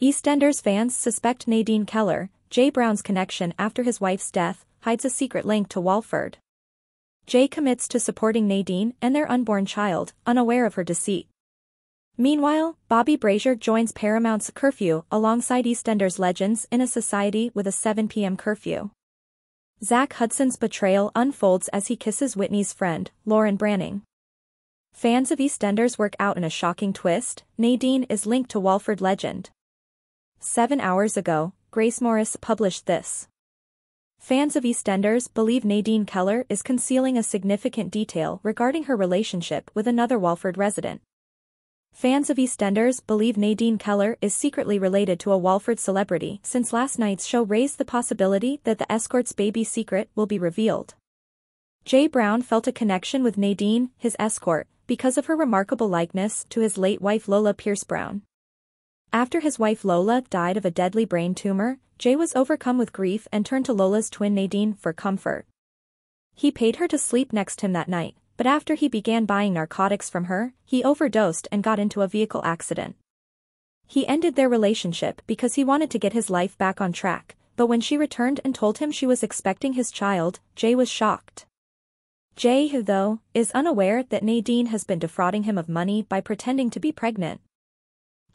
EastEnders fans suspect Nadine Keller, Jay Brown's connection after his wife's death, hides a secret link to Walford. Jay commits to supporting Nadine and their unborn child, unaware of her deceit. Meanwhile, Bobby Brazier joins Paramount's curfew alongside EastEnders legends in a society with a 7 p.m. curfew. Zack Hudson's betrayal unfolds as he kisses Whitney's friend, Lauren Branning. Fans of EastEnders work out in a shocking twist, Nadine is linked to Walford legend. Seven hours ago, Grace Morris published this. Fans of EastEnders believe Nadine Keller is concealing a significant detail regarding her relationship with another Walford resident. Fans of EastEnders believe Nadine Keller is secretly related to a Walford celebrity since last night's show raised the possibility that the escort's baby secret will be revealed. Jay Brown felt a connection with Nadine, his escort, because of her remarkable likeness to his late wife Lola Pearce Brown. After his wife Lola died of a deadly brain tumor, Jay was overcome with grief and turned to Lola's twin Nadine for comfort. He paid her to sleep next him that night, but after he began buying narcotics from her, he overdosed and got into a vehicle accident. He ended their relationship because he wanted to get his life back on track, but when she returned and told him she was expecting his child, Jay was shocked. Jay, who though, is unaware that Nadine has been defrauding him of money by pretending to be pregnant.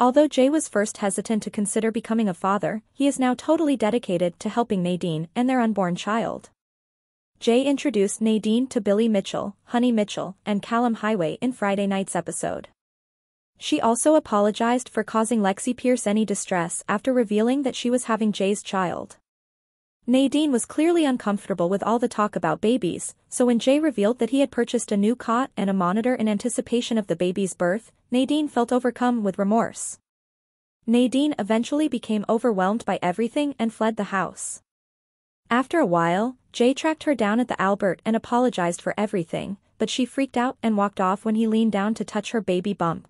Although Jay was first hesitant to consider becoming a father, he is now totally dedicated to helping Nadine and their unborn child. Jay introduced Nadine to Billy Mitchell, Honey Mitchell, and Callum Highway in Friday night's episode. She also apologized for causing Lexi Pearce any distress after revealing that she was having Jay's child. Nadine was clearly uncomfortable with all the talk about babies, so when Jay revealed that he had purchased a new cot and a monitor in anticipation of the baby's birth, Nadine felt overcome with remorse. Nadine eventually became overwhelmed by everything and fled the house. After a while, Jay tracked her down at the Albert and apologized for everything, but she freaked out and walked off when he leaned down to touch her baby bump.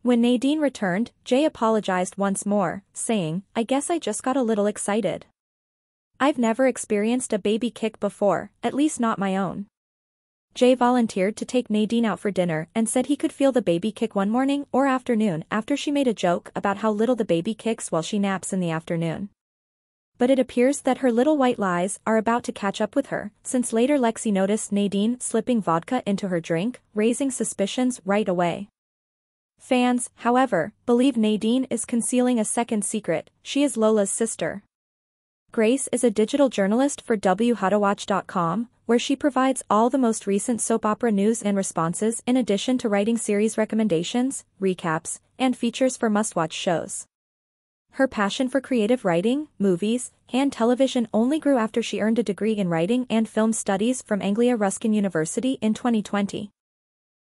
When Nadine returned, Jay apologized once more, saying, I guess I just got a little excited. I've never experienced a baby kick before, at least not my own. Jay volunteered to take Nadine out for dinner and said he could feel the baby kick one morning or afternoon after she made a joke about how little the baby kicks while she naps in the afternoon. But it appears that her little white lies are about to catch up with her, since later Lexi noticed Nadine slipping vodka into her drink, raising suspicions right away. Fans, however, believe Nadine is concealing a second secret, she is Lola's sister. Grace is a digital journalist for WhatToWatch.com, where she provides all the most recent soap opera news and responses in addition to writing series recommendations, recaps, and features for must-watch shows. Her passion for creative writing, movies, and television only grew after she earned a degree in writing and film studies from Anglia Ruskin University in 2020.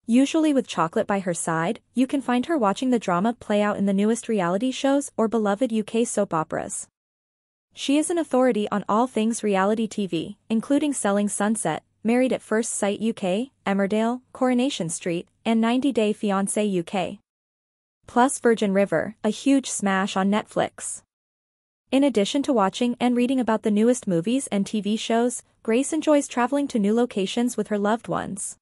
Usually with chocolate by her side, you can find her watching the drama play out in the newest reality shows or beloved UK soap operas. She is an authority on all things reality TV, including Selling Sunset, Married at First Sight UK, Emmerdale, Coronation Street, and 90 Day Fiancé UK. Plus Virgin River, a huge smash on Netflix. In addition to watching and reading about the newest movies and TV shows, Grace enjoys traveling to new locations with her loved ones.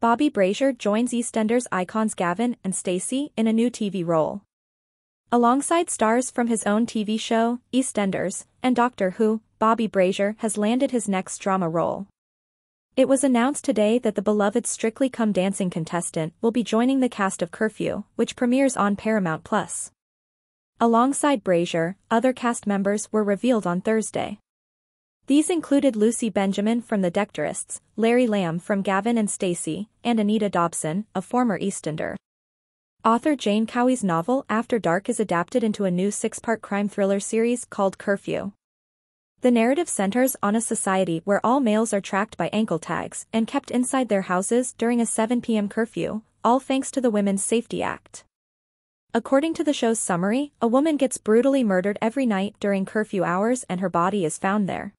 Bobby Brazier joins EastEnders icons Gavin and Stacey in a new TV role. Alongside stars from his own TV show, EastEnders, and Doctor Who, Bobby Brazier has landed his next drama role. It was announced today that the beloved Strictly Come Dancing contestant will be joining the cast of Curfew, which premieres on Paramount+. Plus. Alongside Brazier, other cast members were revealed on Thursday. These included Lucy Benjamin from The Detectorists, Larry Lamb from Gavin and Stacey, and Anita Dobson, a former EastEnder. Author Jayne Cowie's novel After Dark is adapted into a new six-part crime thriller series called Curfew. The narrative centers on a society where all males are tracked by ankle tags and kept inside their houses during a 7 p.m. curfew, all thanks to the Women's Safety Act. According to the show's summary, a woman gets brutally murdered every night during curfew hours and her body is found there.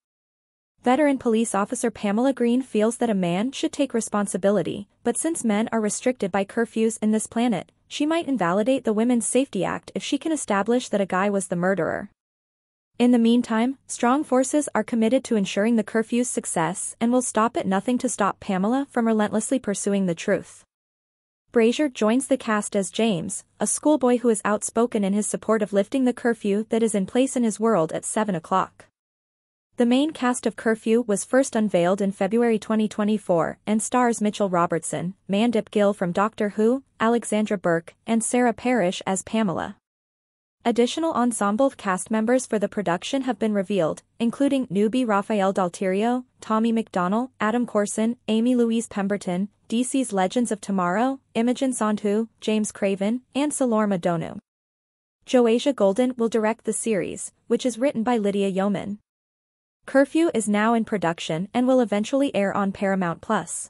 Veteran police officer Pamela Green feels that a man should take responsibility, but since men are restricted by curfews in this planet, she might invalidate the Women's Safety Act if she can establish that a guy was the murderer. In the meantime, strong forces are committed to ensuring the curfew's success and will stop at nothing to stop Pamela from relentlessly pursuing the truth. Brazier joins the cast as James, a schoolboy who is outspoken in his support of lifting the curfew that is in place in his world at 7 o'clock. The main cast of Curfew was first unveiled in February 2024 and stars Mitchell Robertson, Mandip Gill from Doctor Who, Alexandra Burke, and Sarah Parish as Pamela. Additional ensemble cast members for the production have been revealed, including newbie Rafael Dalterio, Tommy McDonnell, Adam Corson, Amy Louise Pemberton, DC's Legends of Tomorrow, Imogen Sandhu, James Craven, and Salorma Donu. Joasia Golden will direct the series, which is written by Lydia Yeoman. Curfew is now in production and will eventually air on Paramount+. Plus.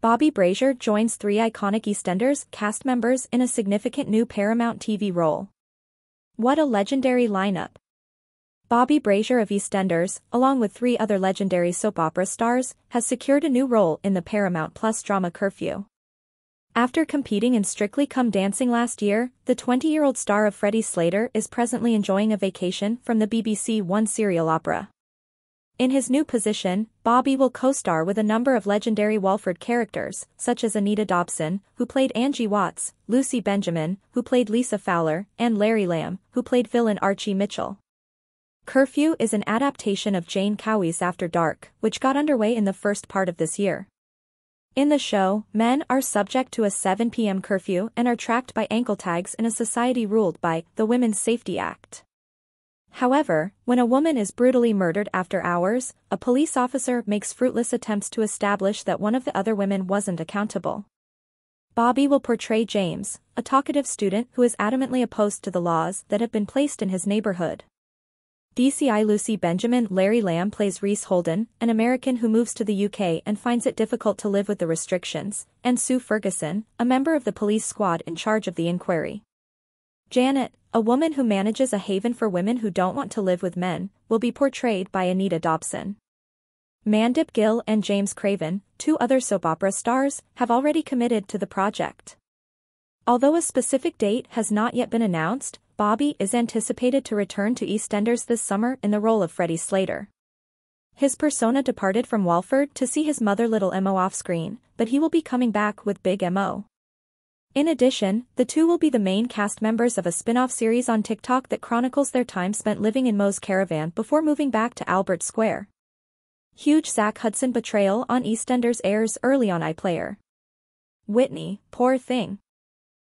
Bobby Brazier joins three iconic EastEnders cast members in a significant new Paramount TV role. What a legendary lineup! Bobby Brazier of EastEnders, along with three other legendary soap opera stars, has secured a new role in the Paramount Plus drama Curfew. After competing in Strictly Come Dancing last year, the 20-year-old star of Freddie Slater is presently enjoying a vacation from the BBC One serial opera. In his new position, Bobby will co-star with a number of legendary Walford characters, such as Anita Dobson, who played Angie Watts, Lucy Benjamin, who played Lisa Fowler, and Larry Lamb, who played villain Archie Mitchell. Curfew is an adaptation of Jayne Cowie's After Dark, which got underway in the first part of this year. In the show, men are subject to a 7 p.m. curfew and are tracked by ankle tags in a society ruled by the Women's Safety Act. However, when a woman is brutally murdered after hours, a police officer makes fruitless attempts to establish that one of the other women wasn't accountable. Bobby will portray James, a talkative student who is adamantly opposed to the laws that have been placed in his neighborhood. DCI Lucy Benjamin Larry Lamb plays Reese Holden, an American who moves to the UK and finds it difficult to live with the restrictions, and Sue Ferguson, a member of the police squad in charge of the inquiry. Janet, a woman who manages a haven for women who don't want to live with men, will be portrayed by Anita Dobson. Mandip Gill and James Craven, two other soap opera stars, have already committed to the project. Although a specific date has not yet been announced, Bobby is anticipated to return to EastEnders this summer in the role of Freddie Slater. His persona departed from Walford to see his mother Little Mo off-screen, but he will be coming back with Big Mo. In addition, the two will be the main cast members of a spin-off series on TikTok that chronicles their time spent living in Mo's caravan before moving back to Albert Square. Huge Zack Hudson betrayal on EastEnders airs early on iPlayer. Whitney, poor thing.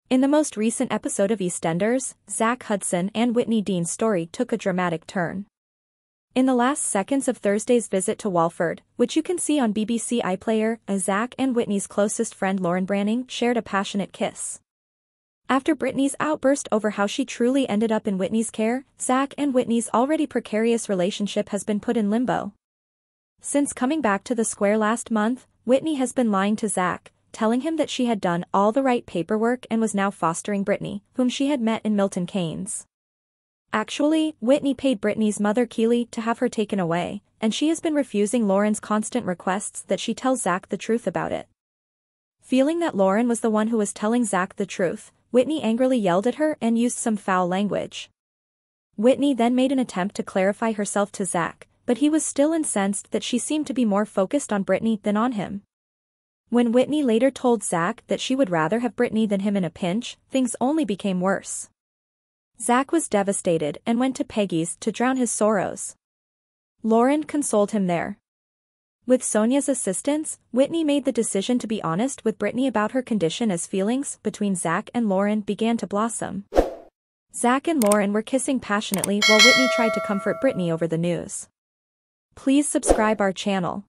In the most recent episode of EastEnders, Zack Hudson and Whitney Dean's story took a dramatic turn. In the last seconds of Thursday's visit to Walford, which you can see on BBC iPlayer, Zack and Whitney's closest friend Lauren Branning shared a passionate kiss. After Brittany's outburst over how she truly ended up in Whitney's care, Zack and Whitney's already precarious relationship has been put in limbo. Since coming back to the square last month, Whitney has been lying to Zack, telling him that she had done all the right paperwork and was now fostering Brittany, whom she had met in Milton Keynes. Actually, Whitney paid Brittany's mother Keely to have her taken away, and she has been refusing Lauren's constant requests that she tell Zack the truth about it. Feeling that Lauren was the one who was telling Zack the truth, Whitney angrily yelled at her and used some foul language. Whitney then made an attempt to clarify herself to Zack, but he was still incensed that she seemed to be more focused on Brittany than on him. When Whitney later told Zack that she would rather have Brittany than him in a pinch, things only became worse. Zack was devastated and went to Peggy's to drown his sorrows. Lauren consoled him there. With Sonia's assistance, Whitney made the decision to be honest with Brittany about her condition as feelings between Zack and Lauren began to blossom. Zack and Lauren were kissing passionately while Whitney tried to comfort Brittany over the news. Please subscribe our channel.